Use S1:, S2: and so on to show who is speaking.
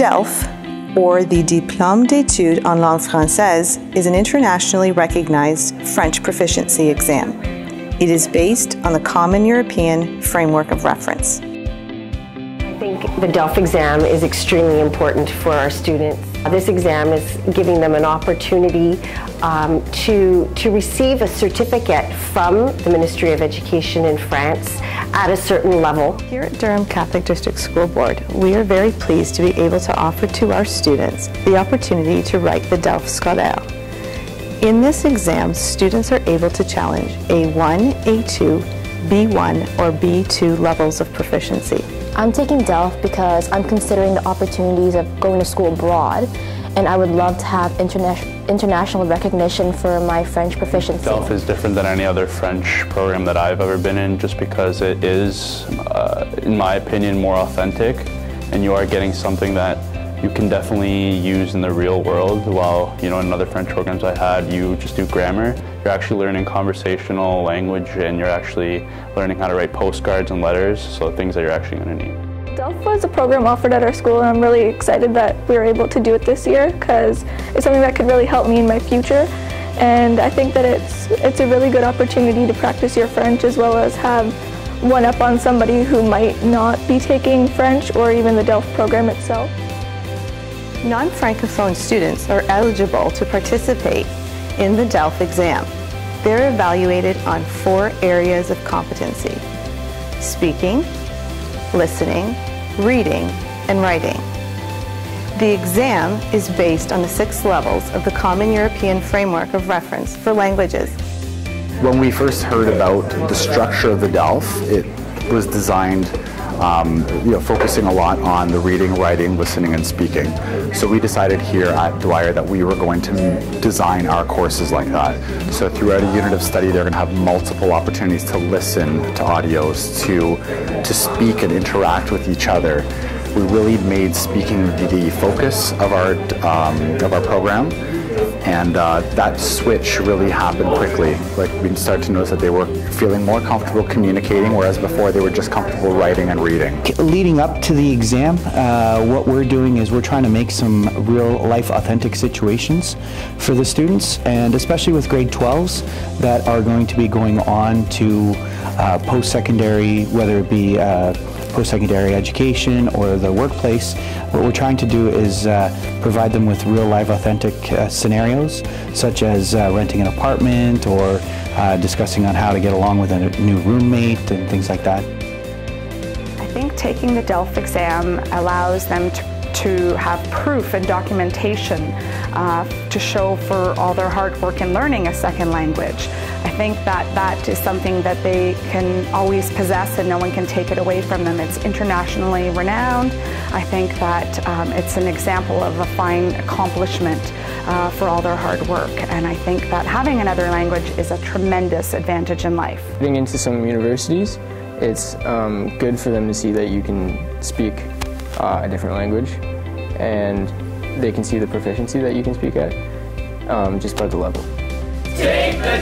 S1: DELF, or the Diplôme d'études en langue française, is an internationally recognized French proficiency exam. It is based on the Common European Framework of Reference.
S2: I think the DELF exam is extremely important for our students. This exam is giving them an opportunity um, to, to receive a certificate from the Ministry of Education in France at a certain level.
S1: Here at Durham Catholic District School Board, we are very pleased to be able to offer to our students the opportunity to write the DELF Scolaire. In this exam, students are able to challenge A1, A2, B1, or B2 levels of proficiency.
S3: I'm taking DELF because I'm considering the opportunities of going to school abroad and I would love to have interna international recognition for my French proficiency.
S4: DELF is different than any other French program that I've ever been in just because it is, uh, in my opinion, more authentic and you are getting something that you can definitely use in the real world while, you know, in other French programs I had, you just do grammar. You're actually learning conversational language and you're actually learning how to write postcards and letters, so things that you're actually going to need.
S5: DELF was a program offered at our school and I'm really excited that we were able to do it this year because it's something that could really help me in my future and I think that it's, it's a really good opportunity to practice your French as well as have one up on somebody who might not be taking French or even the DELF program itself.
S1: Non-Francophone students are eligible to participate in the DELF exam. They're evaluated on four areas of competency, speaking, listening, reading, and writing. The exam is based on the six levels of the Common European Framework of Reference for Languages.
S6: When we first heard about the structure of the DELF, it was designed um, you know, focusing a lot on the reading, writing, listening, and speaking. So we decided here at Dwyer that we were going to design our courses like that. So throughout a unit of study, they're going to have multiple opportunities to listen to audios, to, to speak and interact with each other. We really made speaking the focus of our, um, of our program and uh, that switch really happened quickly. Like we started to notice that they were feeling more comfortable communicating, whereas before they were just comfortable writing and reading.
S7: Leading up to the exam, uh, what we're doing is we're trying to make some real life authentic situations for the students, and especially with grade 12s that are going to be going on to uh, post-secondary, whether it be uh, post-secondary education or the workplace, what we're trying to do is uh, provide them with real live authentic uh, scenarios such as uh, renting an apartment or uh, discussing on how to get along with a new roommate and things like that.
S8: I think taking the DELF exam allows them to to have proof and documentation uh, to show for all their hard work in learning a second language. I think that that is something that they can always possess and no one can take it away from them. It's internationally renowned. I think that um, it's an example of a fine accomplishment uh, for all their hard work. And I think that having another language is a tremendous advantage in life.
S9: Getting into some universities, it's um, good for them to see that you can speak uh, a different language and they can see the proficiency that you can speak at um, just by the level. Take the